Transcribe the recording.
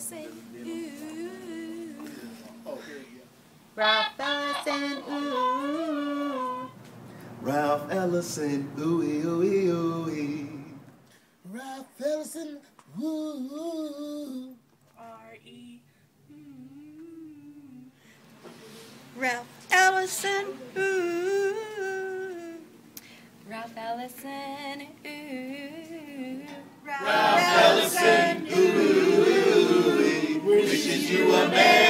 Ellison, ooh. Ralph Ellison, ooh. Ralph Ellison, ooey, ooey, ooey. Ralph Ellison, ooh. R-E. Ralph Ellison, ooh. Ralph Ellison, ooh. You Merry Christmas.